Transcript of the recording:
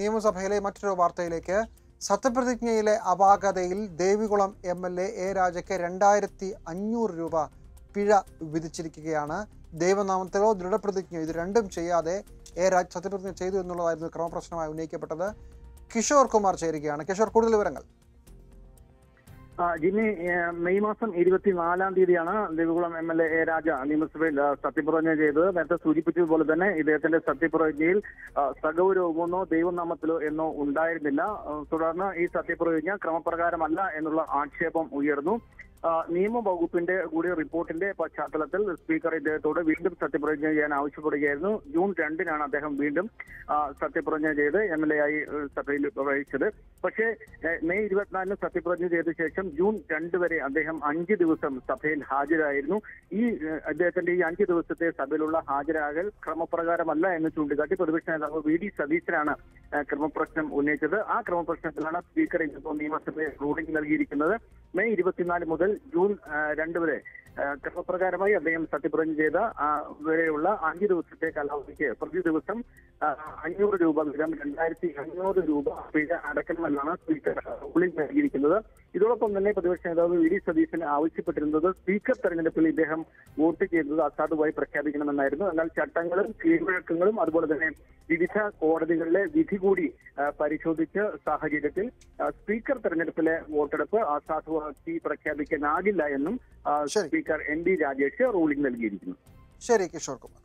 നിയമസഭയിലെ മറ്റൊരു വാർത്തയിലേക്ക്. സത്യപ്രതിജ്ഞയിലെ അപാകതയിൽ Devikulam M L A A രാജയ്ക്ക് രണ്ടായിരത്തി അഞ്ഞൂറ് രൂപ പിഴ വിധിച്ചിരിക്കുകയാണ്. ദൈവനാമത്തിലോ ദൃഢപ്രതിജ്ഞയോ ഇത് രണ്ടും ചെയ്യാതെ എ രാജ് സത്യപ്രതിജ്ഞ ചെയ്തു എന്നുള്ളതായിരുന്നു ക്രമപ്രശ്നമായി ഉന്നയിക്കപ്പെട്ടത്. കിഷോർ കുമാർ ചേരുകയാണ്. കിഷോർ കൂടുതൽ വിവരങ്ങൾ. ജിമ്മി മെയ് മാസം ഇരുപത്തിനാലാം തീയതിയാണ് Devikulam M L A Raja നിയമസഭയിൽ സത്യപ്രതിജ്ഞ ചെയ്തത്. നേരത്തെ സൂചിപ്പിച്ചതുപോലെ തന്നെ ഇദ്ദേഹത്തിന്റെ സത്യപ്രതിജ്ഞയിൽ സഗൗരോഗമെന്നോ ദൈവനാമത്തിലോ എന്നോ ഉണ്ടായിരുന്നില്ല. തുടർന്ന് ഈ സത്യപ്രതിജ്ഞ ക്രമപ്രകാരമല്ല എന്നുള്ള ആക്ഷേപം ഉയർന്നു. നിയമവകുപ്പിന്റെ കൂടി റിപ്പോർട്ടിന്റെ പശ്ചാത്തലത്തിൽ സ്പീക്കർ ഇദ്ദേഹത്തോട് വീണ്ടും സത്യപ്രതിജ്ഞ ചെയ്യാൻ ആവശ്യപ്പെടുകയായിരുന്നു. ജൂൺ രണ്ടിനാണ് അദ്ദേഹം വീണ്ടും സത്യപ്രതിജ്ഞ ചെയ്ത് എം എൽ എ ആയി സഭയിൽ പ്രവേശിച്ചത്. പക്ഷേ മെയ് ഇരുപത്തിനാലിന് സത്യപ്രതിജ്ഞ ചെയ്ത ശേഷം ജൂൺ രണ്ട് വരെ അദ്ദേഹം അഞ്ച് ദിവസം സഭയിൽ ഹാജരായിരുന്നു. ഈ അദ്ദേഹത്തിന്റെ ഈ അഞ്ച് ദിവസത്തെ സഭയിലുള്ള ഹാജരാകൽ ക്രമപ്രകാരമല്ല എന്ന് ചൂണ്ടിക്കാട്ടി പ്രതിപക്ഷ നേതാവ് വി ഡി സതീശനാണ് ക്രമപ്രശ്നം ഉന്നയിച്ചത്. ആ ക്രമപ്രശ്നത്തിലാണ് സ്പീക്കർ ഇന്നിപ്പോ നിയമസഭയിൽ റൂളിംഗ് നൽകിയിരിക്കുന്നത്. മെയ് ഇരുപത്തിനാല് മുതൽ ജൂൺ രണ്ട് വരെ ക്രമപ്രകാരമായി അദ്ദേഹം സത്യപ്രതിജ്ഞ ചെയ്ത ആ, വരെയുള്ള അഞ്ച് ദിവസത്തെ കാലാവധിക്ക് പ്രതി ദിവസം അഞ്ഞൂറ് രൂപ വീതം രണ്ടായിരത്തി അഞ്ഞൂറ് രൂപ പിഴ അടക്കണമെന്നാണ് സ്പീക്കർ ഉള്ളിൽ നൽകിയിരിക്കുന്നത് ഇതോടൊപ്പം തന്നെ പ്രതിപക്ഷ നേതാവ് വി ഡി സതീശൻ ആവശ്യപ്പെട്ടിരുന്നത് സ്പീക്കർ തെരഞ്ഞെടുപ്പിൽ ഇദ്ദേഹം വോട്ട് ചെയ്തത് അസാധുവായി പ്രഖ്യാപിക്കണമെന്നായിരുന്നു എന്നാൽ ചട്ടങ്ങളും കീഴ്വഴക്കങ്ങളും അതുപോലെ തന്നെ വിവിധ കോടതികളിലെ വിധി കൂടി പരിശോധിച്ച സാഹചര്യത്തിൽ സ്പീക്കർ തെരഞ്ഞെടുപ്പിലെ വോട്ടെടുപ്പ് അസാധുവാക്കി പ്രഖ്യാപിക്കാനാകില്ല എന്നും ശരി. Speaker N D Rajesh ruling നൽകിയിരിക്കുന്നു. ശരി കിഷോർ കുമാർ.